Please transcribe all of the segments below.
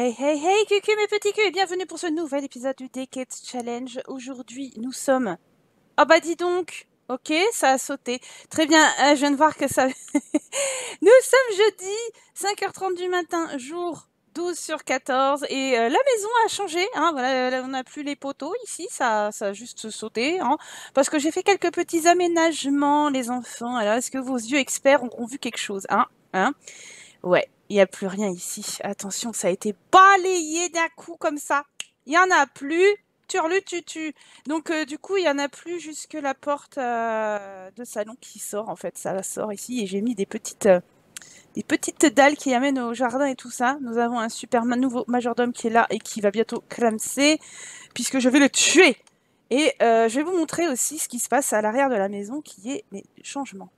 Hey hey hey cucu mes petits culs et bienvenue pour ce nouvel épisode du Decade Challenge. Aujourd'hui nous sommes... Oh bah dis donc Ok, ça a sauté. Très bien, euh, je viens de voir que ça... nous sommes jeudi, 5h30 du matin, jour 12 sur 14 et euh, la maison a changé. Hein, voilà, on n'a plus les poteaux ici, ça, ça a juste sauté. Hein, parce que j'ai fait quelques petits aménagements, les enfants. Alors, est-ce que vos yeux experts ont, ont vu quelque chose hein, hein? Ouais, il n'y a plus rien ici. Attention, ça a été balayé d'un coup comme ça. Il n'y en a plus. Turlu tutu. Donc euh, du coup, il n'y en a plus jusque la porte euh, de salon qui sort. En fait, ça sort ici. Et j'ai mis des petites, euh, des petites dalles qui amènent au jardin et tout ça. Nous avons un super nouveau majordome qui est là et qui va bientôt clamser. Puisque je vais le tuer. Et je vais vous montrer aussi ce qui se passe à l'arrière de la maison qui est les changements.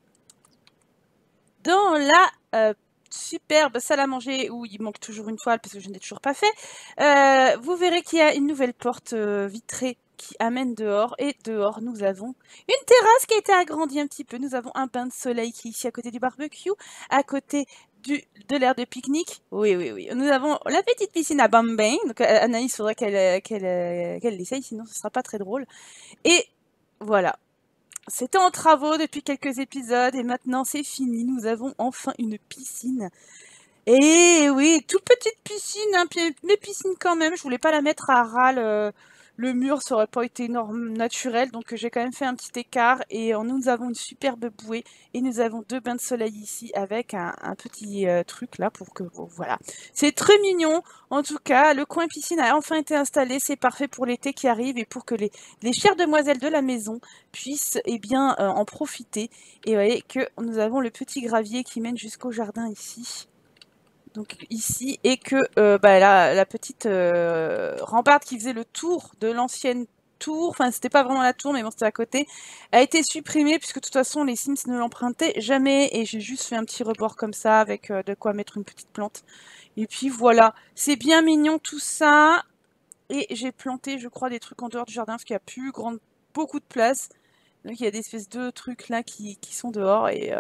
Dans la superbe salle à manger où il manque toujours une toile parce que je n'ai toujours pas fait. Euh, vous verrez qu'il y a une nouvelle porte euh, vitrée qui amène dehors. Et dehors, nous avons une terrasse qui a été agrandie un petit peu. Nous avons un bain de soleil qui est ici à côté du barbecue, à côté du, de l'air de pique-nique. Oui, oui, oui. Nous avons la petite piscine à Bambang. Donc euh, Anaïs, qu'elle qu'elle l'essaye, sinon ce sera pas très drôle. Et voilà, c'était en travaux depuis quelques épisodes et maintenant c'est fini. Nous avons enfin une piscine. Et oui, toute petite piscine, hein, mais piscine quand même. Je voulais pas la mettre à ras euh, le mur, ça aurait pas été énorme, naturel, donc j'ai quand même fait un petit écart. Et euh, nous avons une superbe bouée et nous avons deux bains de soleil ici avec un, petit euh, truc là pour que voilà. C'est très mignon. En tout cas, le coin piscine a enfin été installé. C'est parfait pour l'été qui arrive et pour que les, chères demoiselles de la maison puissent eh bien euh, en profiter. Et vous voyez que nous avons le petit gravier qui mène jusqu'au jardin ici donc ici, et que euh, bah, la, petite euh, qui faisait le tour de l'ancienne tour, enfin c'était pas vraiment la tour, mais bon c'était à côté, a été supprimée puisque de toute façon les Sims ne l'empruntaient jamais, et j'ai juste fait un petit rebord comme ça avec euh, de quoi mettre une petite plante. Et puis voilà, c'est bien mignon tout ça, et j'ai planté je crois des trucs en dehors du jardin parce qu'il y a plus grand, beaucoup de place, donc il y a des espèces de trucs là qui, qui sont dehors, et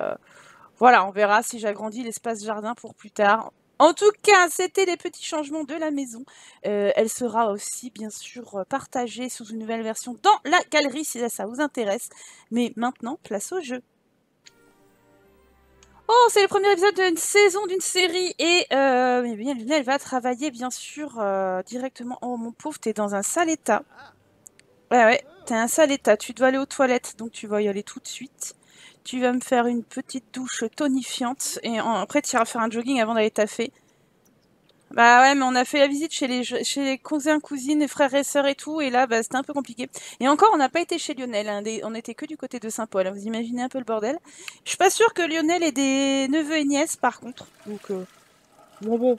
voilà, on verra si j'agrandis l'espace jardin pour plus tard. En tout cas, c'était les petits changements de la maison. Euh, elle sera aussi, bien sûr, partagée sous une nouvelle version dans la galerie si ça vous intéresse. Mais maintenant, place au jeu. Oh, c'est le premier épisode d'une saison d'une série et euh, bien, elle va travailler bien sûr euh, directement. Oh mon pauvre, t'es dans un sale état. Ouais ouais, t'es un sale état. Tu dois aller aux toilettes, donc tu vas y aller tout de suite. Tu vas me faire une petite douche tonifiante et après tu iras faire un jogging avant d'aller taffer. Bah ouais, mais on a fait la visite chez les, chez les cousins, cousines, frères et sœurs et tout, et là, bah, c'était un peu compliqué. Et encore, on n'a pas été chez Lionel, hein, on était que du côté de Saint-Paul. Hein, vous imaginez un peu le bordel. Je suis pas sûre que Lionel ait des neveux et nièces, par contre. Donc, euh... bon, bon.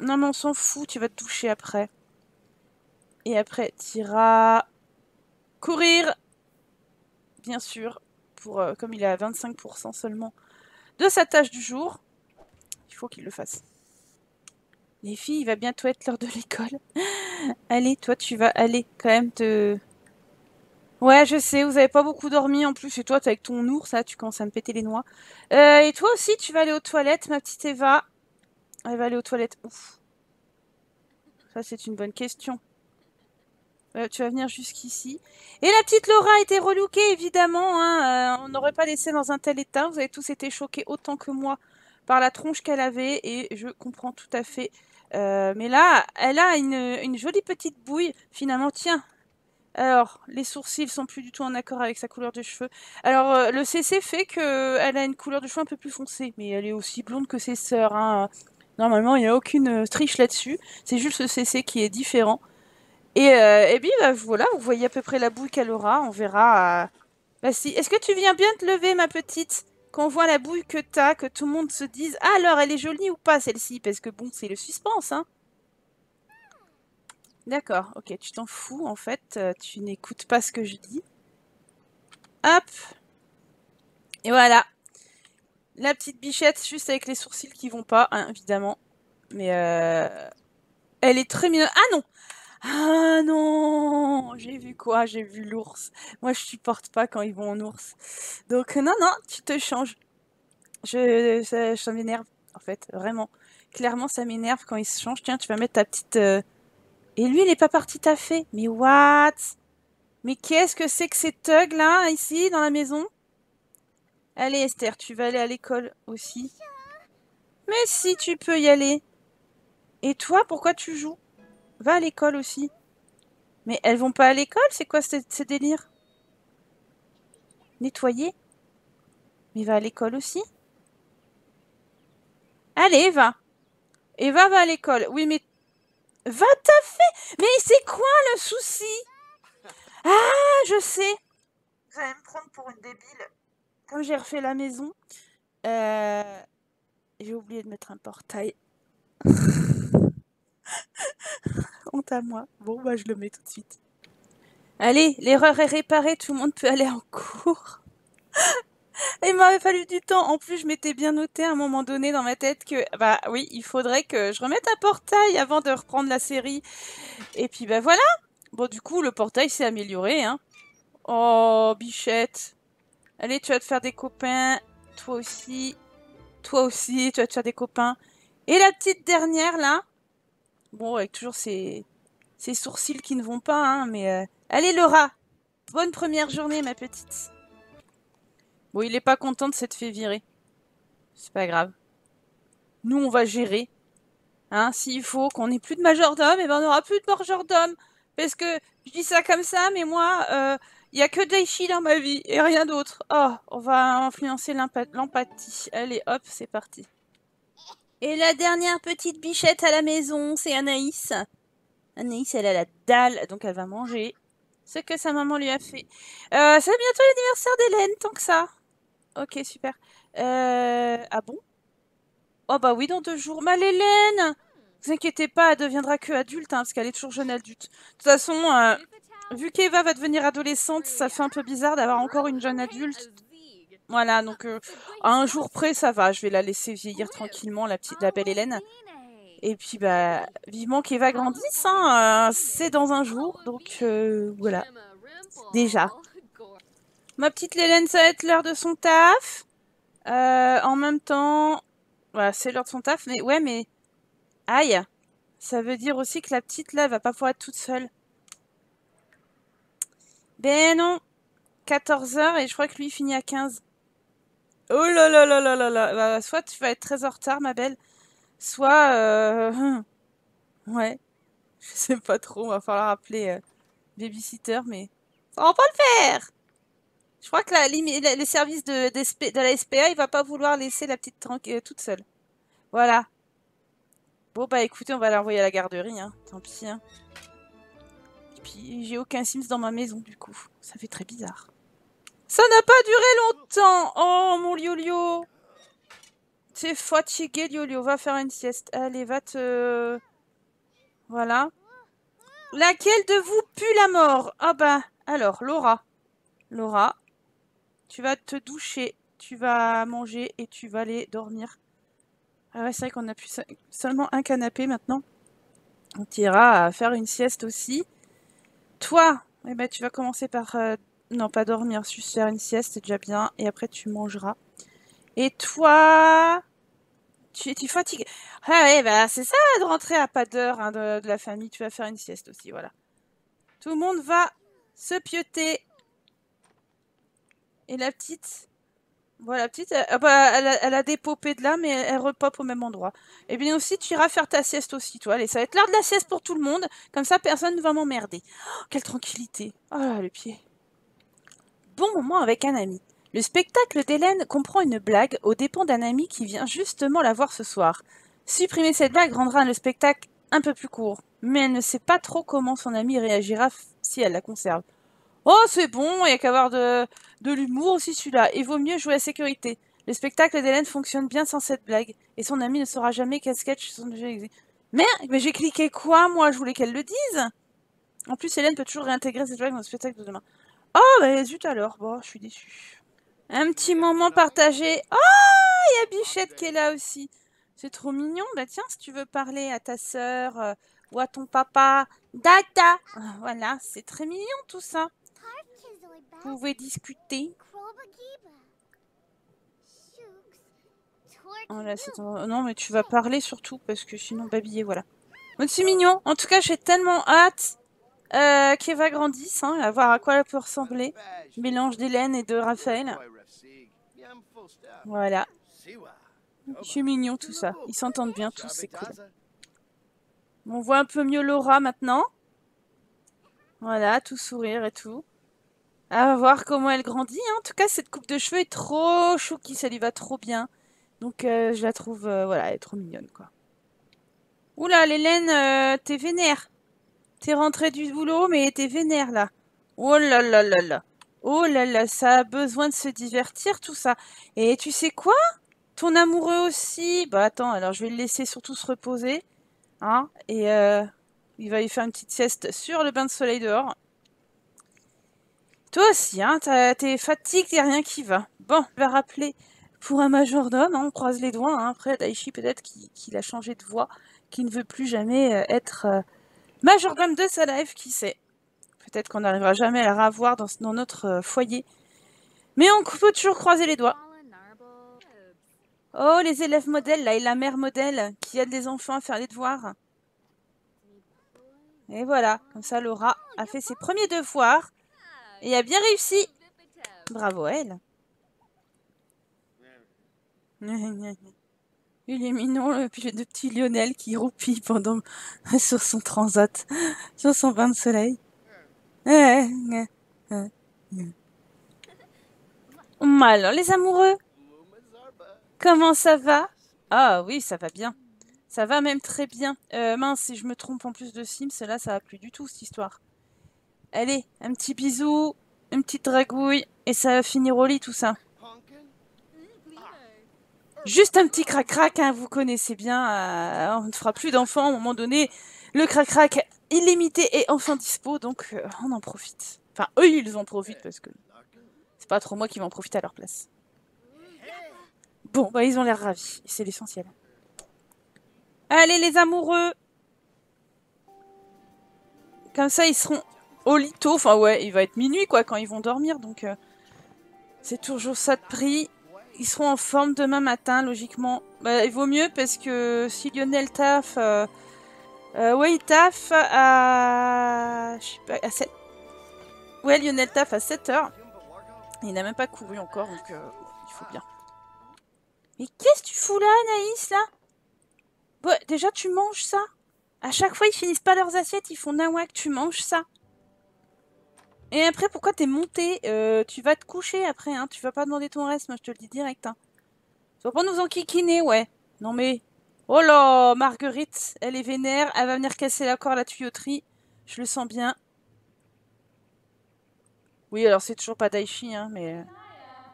Non, mais on s'en fout, tu vas te toucher après. Et après, tu iras courir, bien sûr, euh, comme il est à 25% seulement de sa tâche du jour, il faut qu'il le fasse. Les filles, il va bientôt être l'heure de l'école. Allez, toi, tu vas aller quand même te... Ouais, je sais, vous avez pas beaucoup dormi en plus. Et toi, t'es avec ton ours, tu commences à me péter les noix. Euh, et toi aussi, tu vas aller aux toilettes, ma petite Eva. Elle va aller aux toilettes. Ouf. Ça, c'est une bonne question. Euh, tu vas venir jusqu'ici. Et la petite Laura a été relookée, évidemment. Hein, euh, on n'aurait pas laissé dans un tel état. Vous avez tous été choqués autant que moi par la tronche qu'elle avait. Et je comprends tout à fait. Euh, mais là, elle a une, jolie petite bouille. Finalement, tiens. Alors, les sourcils sont plus du tout en accord avec sa couleur de cheveux. Alors, le CC fait qu'elle a une couleur de cheveux un peu plus foncée. Mais elle est aussi blonde que ses sœurs. Hein. Normalement, il n'y a aucune triche là-dessus. C'est juste le CC qui est différent. Et, euh, puis bah, voilà, vous voyez à peu près la bouille qu'elle aura. On verra. Euh... Si. Est-ce que tu viens bien te lever, ma petite? Qu'on voit la bouille que t'as, que tout le monde se dise ah, alors elle est jolie ou pas celle-ci? Parce que bon, c'est le suspense, hein. D'accord, ok, tu t'en fous en fait. Euh, tu n'écoutes pas ce que je dis. Hop. Et voilà. La petite bichette, juste avec les sourcils qui vont pas, hein, évidemment. Mais euh... elle est très mignonne. Ah non ah non, j'ai vu quoi? J'ai vu l'ours. Moi, je supporte pas quand ils vont en ours. Donc non, non, tu te changes. Je, ça, m'énerve, en fait, vraiment. Clairement, ça m'énerve quand il se change. Tiens, tu vas mettre ta petite... euh, Et lui, il est pas parti taffer. Mais what? Mais qu'est-ce que c'est que ces thugs là, ici, dans la maison? Allez, Esther, tu vas aller à l'école aussi. Mais si, tu peux y aller. Et toi, pourquoi tu joues? Va à l'école aussi. Mais elles vont pas à l'école C'est quoi ces, ces délires? Nettoyer? Mais va à l'école aussi Allez, va. Eva va à l'école. Oui, mais... Va taffer Mais c'est quoi le souci? Ah, je sais Vous allez me prendre pour une débile. Comme j'ai refait la maison, euh, j'ai oublié de mettre un portail. Honte à moi. Bon, bah, je le mets tout de suite. Allez, l'erreur est réparée, tout le monde peut aller en cours. Il m'avait fallu du temps. En plus, je m'étais bien noté à un moment donné dans ma tête que, bah oui, il faudrait que je remette un portail avant de reprendre la série. Et puis, bah voilà. Bon, du coup, le portail s'est amélioré, hein. Oh, bichette. Allez, tu vas te faire des copains. Toi aussi. Toi aussi, tu vas te faire des copains. Et la petite dernière, là? Bon, avec toujours ses sourcils qui ne vont pas, hein, mais... euh, Allez, Laura. Bonne première journée, ma petite. Bon, il est pas content de s'être fait virer. C'est pas grave. Nous, on va gérer. Hein, s'il faut qu'on ait plus de majordome, et ben on n'aura plus de majordome. Parce que je dis ça comme ça, mais moi, euh, il y a que Daichi dans ma vie et rien d'autre. Oh, on va influencer l'empa- l'empathie. Allez, hop, c'est parti. Et la dernière petite bichette à la maison, c'est Anaïs. Anaïs, elle a la dalle, donc elle va manger ce que sa maman lui a fait. Euh, c'est bientôt l'anniversaire d'Hélène, tant que ça. Ok, super. Euh, ah bon? Oh bah oui, dans deux jours. Mais Hélène Vous inquiétez pas, elle deviendra que adulte, hein, parce qu'elle est toujours jeune adulte. De toute façon, euh, vu qu'Eva va devenir adolescente, ça fait un peu bizarre d'avoir encore une jeune adulte. Voilà, donc euh, à un jour près, ça va. Je vais la laisser vieillir tranquillement, la petite, la belle Hélène. Et puis, bah, vivement qu'Eva grandisse, hein, euh, c'est dans un jour. Donc, euh, voilà. Déjà. Ma petite Hélène, ça va être l'heure de son taf. Euh, en même temps, voilà, c'est l'heure de son taf. Mais ouais, mais aïe, ça veut dire aussi que la petite là, elle va pas pouvoir être toute seule. Ben non, 14h et je crois que lui finit à 15. Oh là là là là là là. Bah, soit tu vas être très en retard, ma belle, soit euh, ouais, je sais pas trop. On va falloir appeler euh, babysitter, mais ça va pas le faire. Je crois que la, les services de, de la SPA, il va pas vouloir laisser la petite tranqui- euh, toute seule. Voilà. Bon bah écoutez, on va l'envoyer à la garderie, hein. Tant pis, hein. Et puis j'ai aucun Sims dans ma maison du coup. Ça fait très bizarre. Ça n'a pas duré longtemps. Oh mon Liolio. T'es fatigué Liolio, va faire une sieste. Allez, va te... Voilà. Laquelle de vous pue la mort? Ah bah, alors, Laura. Laura, tu vas te doucher, tu vas manger et tu vas aller dormir. Ah ouais, c'est vrai qu'on a plus se- seulement un canapé maintenant. On ira faire une sieste aussi. Toi, eh ben, tu vas commencer par... euh, non, pas dormir, juste faire une sieste, c'est déjà bien. Et après, tu mangeras. Et toi... Tu es fatigué. Ah ouais, bah c'est ça de rentrer à pas d'heure hein, de, la famille. Tu vas faire une sieste aussi, voilà. Tout le monde va se pioter. Et la petite... Bon, la petite, elle, ah bah, elle a, popées de là, mais elle, elle repop au même endroit. Et bien aussi, tu iras faire ta sieste aussi, toi. Allez, ça va être l'heure de la sieste pour tout le monde. Comme ça, personne ne va m'emmerder. Oh, quelle tranquillité. Oh là, le pied. Bon moment avec un ami. Le spectacle d'Hélène comprend une blague aux dépens d'un ami qui vient justement la voir ce soir. Supprimer cette blague rendra le spectacle un peu plus court, mais elle ne sait pas trop comment son ami réagira si elle la conserve. Oh, c'est bon, il n'y a qu'à avoir de, de l'humour aussi celui-là. Il vaut mieux jouer à sécurité. Le spectacle d'Hélène fonctionne bien sans cette blague, et son ami ne saura jamais sont déjà existés. Merde, mais j'ai cliqué quoi, moi? Je voulais qu'elle le dise En plus, Hélène peut toujours réintégrer cette blague dans le spectacle de demain. Oh, bah zut alors, bon, je suis déçue. Un petit moment partagé. Oh, il y a Bichette qui est là aussi. C'est trop mignon. Bah tiens, si tu veux parler à ta sœur euh, ou à ton papa, Dada. Voilà, c'est très mignon tout ça. Vous pouvez discuter. Non, mais tu vas parler surtout, parce que sinon, babiller, voilà. c'est mignon. En tout cas, j'ai tellement hâte euh, qu'Eva grandisse, hein, à voir à quoi elle peut ressembler. Mélange d'Hélène et de Raphaël. Voilà. C'est mignon tout ça. Ils s'entendent bien tous, c'est cool. On voit un peu mieux Laura maintenant. Voilà, tout sourire et tout. À voir comment elle grandit. Hein. En tout cas, cette coupe de cheveux est trop chouki, ça lui va trop bien. Donc, euh, je la trouve, euh, voilà, elle est trop mignonne, quoi. Oula, Hélène, euh, t'es vénère. T'es rentrée du boulot, mais t'es vénère, là. Oh là là là là. Oh là là, ça a besoin de se divertir, tout ça. Et tu sais quoi? Ton amoureux aussi? Bah attends, alors je vais le laisser surtout se reposer. Hein Et il va y faire une petite sieste sur le bain de soleil dehors. Toi aussi, hein, t'es fatigué, t'es rien qui va. Bon, je vais rappeler pour un majordome, hein, on croise les doigts. Hein. Après, Daichi, peut-être qu'il a changé de voix, qu'il ne veut plus jamais euh, être euh, majordome de sa life, qui sait? Peut-être qu'on n'arrivera jamais à la revoir dans, notre euh, foyer. Mais on peut toujours croiser les doigts. Oh, les élèves modèles, là, et la mère modèle qui aide les enfants à faire les devoirs. Et voilà, comme ça, Laura a fait ses premiers devoirs et a bien réussi. Bravo elle. Il est mignon, le, de petit Lionel qui roupille pendant sur son transat, sur son bain de soleil. Alors, les amoureux, comment ça va? Ah oui, ça va bien. Ça va même très bien. Euh, mince, si je me trompe en plus de Sims, là, ça va plus du tout, cette histoire. Allez, un petit bisou, une petite dragouille, et ça va finir au lit, tout ça. Juste un petit crac-crac, hein, vous connaissez bien. Euh, on ne fera plus d'enfants à un moment donné. Le crac-crac illimité et enfin dispo, donc euh, on en profite. Enfin, eux, ils en profitent parce que c'est pas trop moi qui vais en profiter à leur place. Bon, bah ils ont l'air ravis, c'est l'essentiel. Allez les amoureux Comme ça, ils seront au lit tôt. Enfin ouais, il va être minuit quoi quand ils vont dormir, donc euh, c'est toujours ça de prix ils seront en forme demain matin, logiquement. Bah, il vaut mieux parce que si Lionel taf... Euh, euh, ouais, il taf à... Je sais pas, à 7... Ouais, Lionel taf à 7h. Il n'a même pas couru encore, donc euh, il faut bien. Mais qu'est-ce que tu fous là, Anaïs, là? Déjà, tu manges ça? À chaque fois, ils finissent pas leurs assiettes, ils font nawak, tu manges ça et après, pourquoi t'es monté euh, Tu vas te coucher après, hein. Tu vas pas demander ton reste, moi je te le dis direct. Hein. Tu vas pas nous enquiquiner, ouais. Non mais... Oh là Marguerite, elle est vénère. Elle va venir casser la corde à la tuyauterie. Je le sens bien. Oui, alors c'est toujours pas Daichi, hein, mais...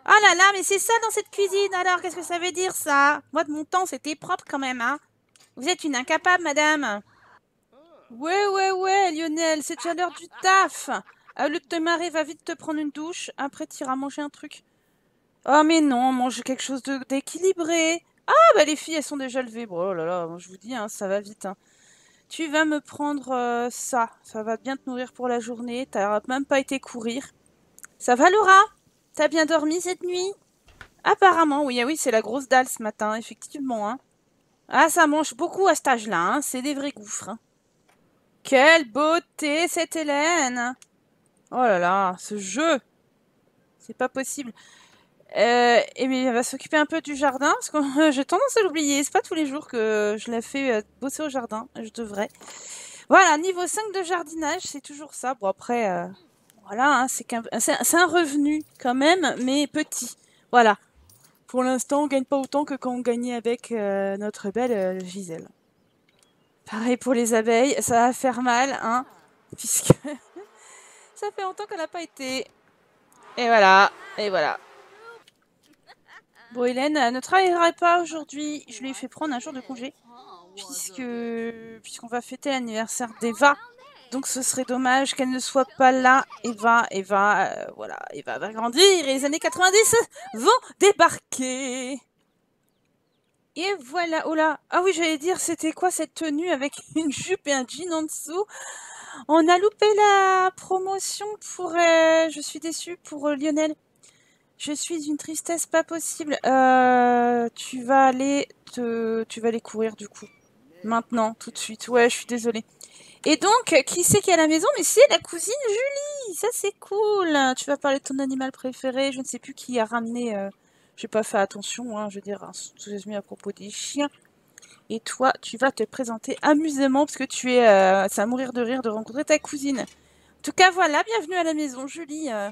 Oh là là, mais c'est ça dans cette cuisine, alors Qu'est-ce que ça veut dire, ça? Moi, de mon temps, c'était propre quand même, hein Vous êtes une incapable, madame Ouais, ouais, ouais, Lionel, c'est déjà l'heure du taf au lieu de marrer, va vite te prendre une douche. Après, t'iras manger un truc. Oh, mais non, mange quelque chose d'équilibré. Ah, bah les filles, elles sont déjà levées. Bon, oh là là, je vous dis, hein, ça va vite. Hein. Tu vas me prendre euh, ça. Ça va bien te nourrir pour la journée. T'as même pas été courir. Ça va, Laura? T'as bien dormi cette nuit? Apparemment, oui, ah oui, c'est la grosse dalle ce matin, effectivement. Hein. Ah, ça mange beaucoup à cet âge-là. Hein. C'est des vrais gouffres. Quelle beauté, cette Hélène Oh là là, ce jeu C'est pas possible. Euh, et mais va s'occuper un peu du jardin, parce que j'ai tendance à l'oublier. C'est pas tous les jours que je la fais euh, bosser au jardin. Je devrais. Voilà, niveau 5 de jardinage, c'est toujours ça. Bon, après, euh, voilà, hein, c'est un, un revenu quand même, mais petit. Voilà. Pour l'instant, on gagne pas autant que quand on gagnait avec notre belle Gisèle. Pareil pour les abeilles, ça va faire mal, hein, puisque ça fait longtemps qu'elle n'a pas été. Et voilà, et voilà. Bon, Hélène ne travaillera pas aujourd'hui. Je lui ai fait prendre un jour de congé. Puisque puisqu'on va fêter l'anniversaire d'Eva. Donc ce serait dommage qu'elle ne soit pas là. Eva, Eva, euh, voilà, Eva va grandir et les années 90 vont débarquer. Et voilà, oh là, ah oui, j'allais dire, c'était quoi cette tenue avec une jupe et un jean en dessous? On a loupé la promotion pour... Euh, je suis déçue pour euh, Lionel. Je suis une tristesse pas possible. Euh, tu vas aller te... Tu vas aller courir du coup. Maintenant, tout de suite. Ouais, je suis désolée. Et donc, qui c'est qui est à la maison? Mais c'est la cousine Julie Ça, c'est cool Tu vas parler de ton animal préféré. Je ne sais plus qui a ramené... Euh... J'ai pas fait attention, hein, je veux dire, enthousiasme à propos des chiens. Et toi, tu vas te présenter amusément parce que tu es... Euh, ça va mourir de rire de rencontrer ta cousine. En tout cas, voilà, bienvenue à la maison, Julie. Euh,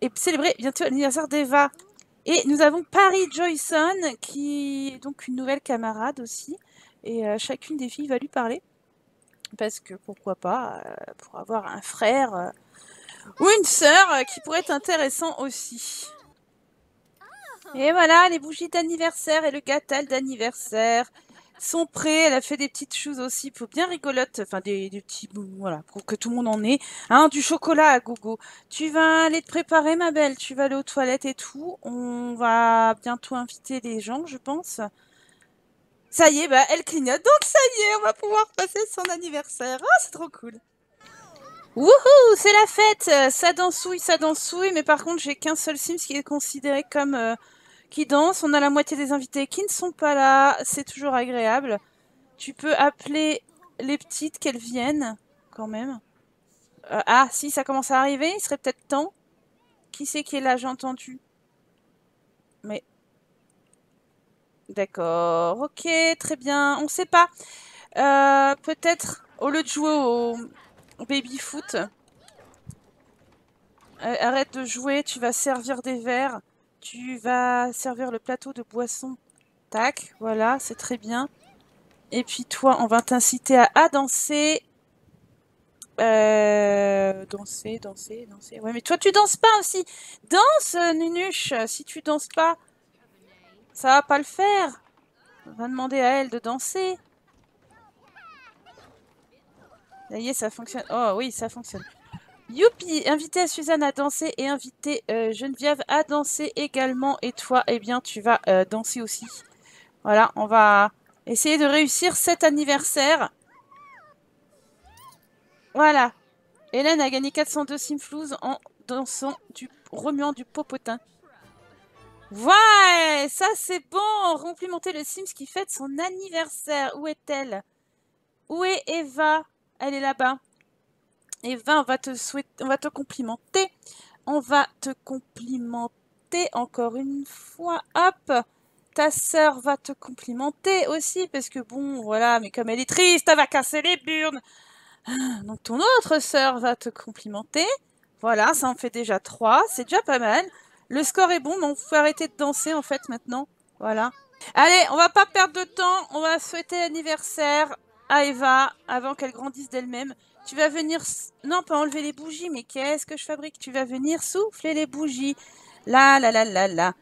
et célébrer bientôt l'anniversaire d'Eva. Et nous avons Paris Joyson, qui est donc une nouvelle camarade aussi. Et euh, chacune des filles va lui parler. Parce que pourquoi pas, pour avoir un frère ou une sœur qui pourrait être intéressant aussi. Et voilà, les bougies d'anniversaire et le gâteau d'anniversaire sont prêts. Elle a fait des petites choses aussi pour bien rigolotes. Enfin, des, petits bouts, voilà, pour que tout le monde en ait. Hein, du chocolat à gogo. Tu vas aller te préparer, ma belle. Tu vas aller aux toilettes et tout. On va bientôt inviter les gens, je pense. Ça y est, bah, elle clignote. Donc, ça y est, on va pouvoir passer son anniversaire. Ah, c'est trop cool. Wouhou, c'est la fête Ça dansouille, ça dansouille. Mais par contre, j'ai qu'un seul Sims qui est considéré comme... Euh, qui dansent. On a la moitié des invités qui ne sont pas là. C'est toujours agréable. Tu peux appeler les petites qu'elles viennent, quand même. Euh, ah, si, ça commence à arriver. Il serait peut-être temps. Qui c'est qui est là? J'ai entendu. Mais... D'accord. Ok, très bien. On sait pas. Euh, peut-être, au lieu de jouer au, baby-foot... Euh, arrête de jouer, tu vas servir des verres. Tu vas servir le plateau de boisson. Tac, voilà, c'est très bien. Et puis toi, on va t'inciter à, danser. Euh, danser, danser, danser. Ouais, mais toi, tu danses pas aussi. Danse, Nunuche. Si tu danses pas, ça va pas le faire. On va demander à elle de danser. Ça y est, ça fonctionne. Oh oui, ça fonctionne. Youpi Inviter Suzanne à danser et inviter euh, Geneviève à danser également. Et toi, eh bien, tu vas euh, danser aussi. Voilà, on va essayer de réussir cet anniversaire. Voilà. Hélène a gagné 402 simflouz en dansant, du, remuant du popotin. Ouais, ça c'est bon. Complimenter le Sims qui fête son anniversaire. Où est-elle? Où est Eva? Elle est là-bas. Eva, on va te souhaiter, on va te complimenter. On va te complimenter encore une fois. Hop Ta sœur va te complimenter aussi, parce que bon, voilà, mais comme elle est triste, elle va casser les burnes. Ah, donc ton autre sœur va te complimenter. Voilà, ça en fait déjà trois. C'est déjà pas mal. Le score est bon, mais on faut arrêter de danser en fait maintenant. Voilà. Allez, on va pas perdre de temps. On va souhaiter l'anniversaire à Eva avant qu'elle grandisse d'elle-même. Tu vas venir... Non, pas enlever les bougies, mais qu'est-ce que je fabrique? Tu vas venir souffler les bougies. Là, là, là, là, là.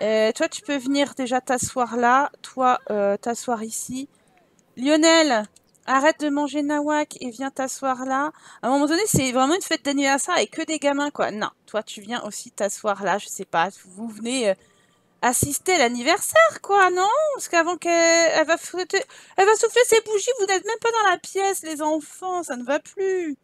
Euh, toi, tu peux venir déjà t'asseoir là. Toi, euh, t'asseoir ici. Lionel, arrête de manger nawak et viens t'asseoir là. À un moment donné, c'est vraiment une fête d'anniversaire et que des gamins, quoi. Non, toi, tu viens aussi t'asseoir là. Je sais pas, vous venez... Euh, assister à l'anniversaire, quoi, non? Parce qu'avant qu'elle va, va souffler ses bougies, vous n'êtes même pas dans la pièce, les enfants, ça ne va plus.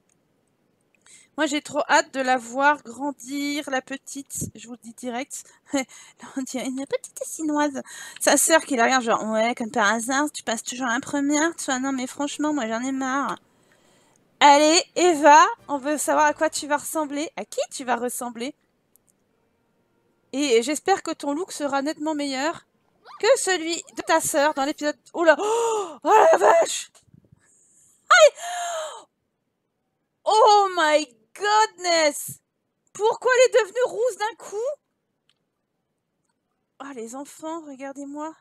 Moi, j'ai trop hâte de la voir grandir, la petite. Je vous le dis direct. on dirait une petite chinoise. Sa sœur qui la regarde, genre, ouais, comme par hasard, tu passes toujours la première. Toi, non, mais franchement, moi, j'en ai marre. Allez, Eva, on veut savoir à quoi tu vas ressembler. À qui tu vas ressembler? Et j'espère que ton look sera nettement meilleur que celui de ta sœur dans l'épisode... Oh là Oh la vache Oh my goodness Pourquoi elle est devenue rousse d'un coup? Ah les enfants, regardez-moi.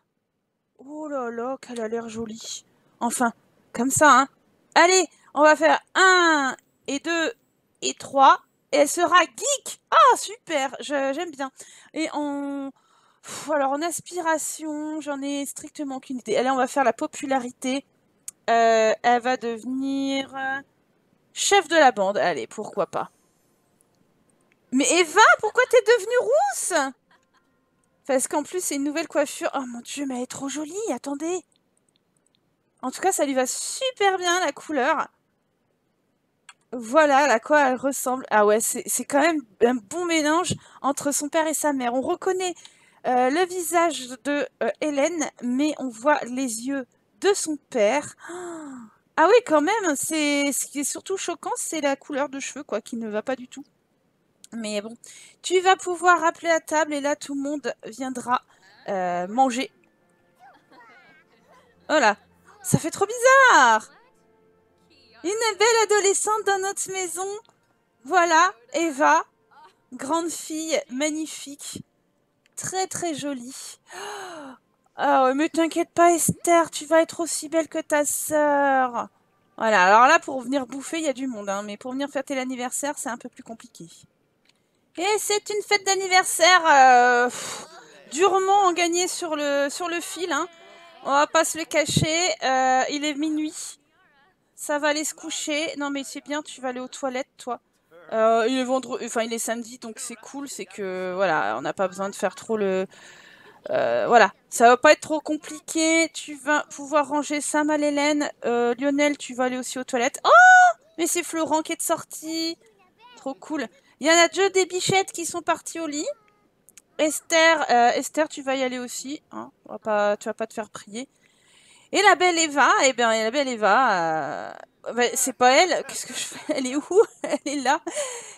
Oh là là, qu'elle a l'air jolie. Enfin, comme ça, hein. Allez, on va faire 1 et 2 et 3 elle sera geek Ah, super J'aime bien. Et en... alors, en aspiration, j'en ai strictement aucune idée. Allez, on va faire la popularité. Euh, elle va devenir euh, chef de la bande. Allez, pourquoi pas. Mais Eva, pourquoi t'es devenue rousse? Parce qu'en plus, c'est une nouvelle coiffure. Oh mon dieu, mais elle est trop jolie, attendez. En tout cas, ça lui va super bien, la couleur. Voilà à quoi elle ressemble. Ah ouais, c'est quand même un bon mélange entre son père et sa mère. On reconnaît euh, le visage de euh, Hélène, mais on voit les yeux de son père. Ah oui, quand même, c'est ce qui est surtout choquant, c'est la couleur de cheveux, quoi, qui ne va pas du tout. Mais bon, tu vas pouvoir appeler à table et là, tout le monde viendra euh, manger. Voilà, ça fait trop bizarre une belle adolescente dans notre maison. Voilà, Eva, grande fille, magnifique, très très jolie. Ouais, mais t'inquiète pas Esther, tu vas être aussi belle que ta sœur. Voilà, alors là pour venir bouffer, il y a du monde, hein, mais pour venir fêter l'anniversaire, c'est un peu plus compliqué. Et c'est une fête d'anniversaire euh, durement gagnée sur le, sur le fil. Hein. On va pas se le cacher, euh, il est minuit. Ça va aller se coucher. Non, mais c'est bien, tu vas aller aux toilettes, toi. Euh, il est enfin samedi, donc c'est cool, c'est que voilà, on n'a pas besoin de faire trop le, euh, voilà, ça va pas être trop compliqué. Tu vas pouvoir ranger ça, mal Hélène. Euh, Lionel, tu vas aller aussi aux toilettes. Oh, mais c'est Florent qui est sorti, trop cool. Il y en a deux des bichettes qui sont parties au lit. Esther, Esther, tu vas y aller aussi. Hein. Tu vas pas te faire prier. Et la belle Eva, eh bien, la belle Eva, euh, c'est pas elle. Qu'est-ce que je fais? Elle est où? Elle est là.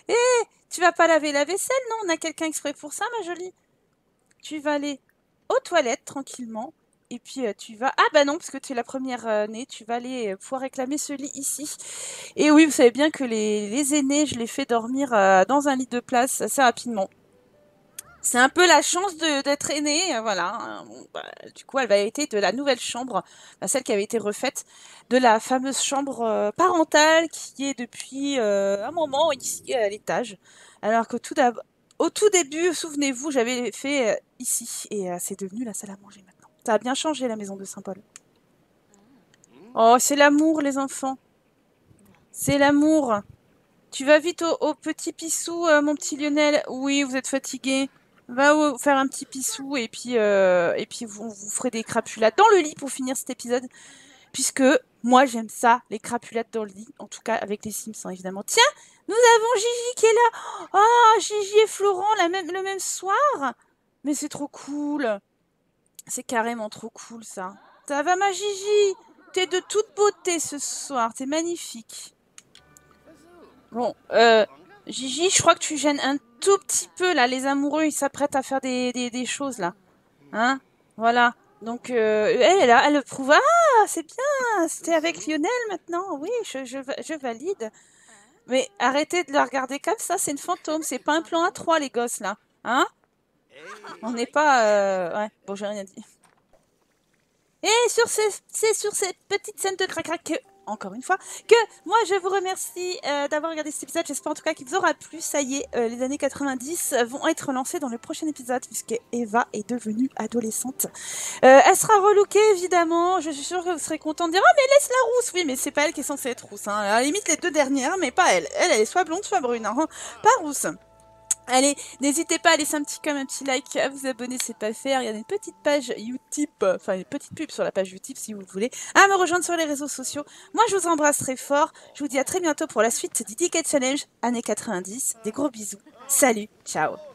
Eh, tu vas pas laver la vaisselle, non? On a quelqu'un exprès pour ça, ma jolie. Tu vas aller aux toilettes tranquillement. Et puis euh, tu vas... Ah bah non, parce que tu es la première euh, née, tu vas aller pouvoir réclamer ce lit ici. Et oui, vous savez bien que les, les aînés, je les fais dormir dans un lit de place assez rapidement. C'est un peu la chance d'être aînée, euh, voilà. Bah, du coup, elle va été de la nouvelle chambre, celle qui avait été refaite, de la fameuse chambre euh, parentale qui est depuis euh, un moment ici à l'étage. Alors qu'au tout, au tout début, souvenez-vous, j'avais fait ici et c'est devenu la salle à manger maintenant. Ça a bien changé la maison de Saint-Paul. Oh, c'est l'amour, les enfants. C'est l'amour. Tu vas vite au, au petit pissou, mon petit Lionel. Oui, vous êtes fatigué va faire un petit pissou et puis, euh, et puis vous, vous ferez des crapulades dans le lit pour finir cet épisode. Puisque moi j'aime ça, les crapulades dans le lit, en tout cas avec les Sims évidemment. Tiens, nous avons Gigi qui est là. Oh, Gigi et Florent la même, le même soir. Mais c'est trop cool. C'est carrément trop cool ça. Ça va ma Gigi? T'es de toute beauté ce soir, t'es magnifique. Bon, euh, Gigi, je crois que tu gênes un tout petit peu, là. Les amoureux, ils s'apprêtent à faire des, des, choses, là. Hein Voilà. Donc, euh, elle, là, elle prouve. Ah, c'est bien C'était avec Lionel, maintenant. Oui, je, je, valide. Mais arrêtez de la regarder comme ça, c'est une fantôme. C'est pas un plan à 3 les gosses, là. Hein? On n'est pas... Euh... Ouais, bon, j'ai rien dit. Et sur ces, c'est sur ces petites scènes de crac-crac que encore une fois, que moi je vous remercie euh, d'avoir regardé cet épisode. J'espère en tout cas qu'il vous aura plu. Ça y est, euh, les années 90 vont être lancées dans le prochain épisode puisque Eva est devenue adolescente. Euh, elle sera relookée évidemment. Je suis sûre que vous serez content de dire Oh, mais laisse la rousse Oui, mais c'est pas elle qui est censée être rousse. Hein. À la limite, les deux dernières, mais pas elle. Elle, elle est soit blonde, soit brune. Hein. Pas rousse. Allez, n'hésitez pas à laisser un petit comme un petit like, à vous abonner, c'est pas faire. Il y a une petite page Utip, enfin une petite pub sur la page Utip si vous voulez, à me rejoindre sur les réseaux sociaux. Moi, je vous embrasse très fort. Je vous dis à très bientôt pour la suite du Challenge année 90. Des gros bisous. Salut, ciao.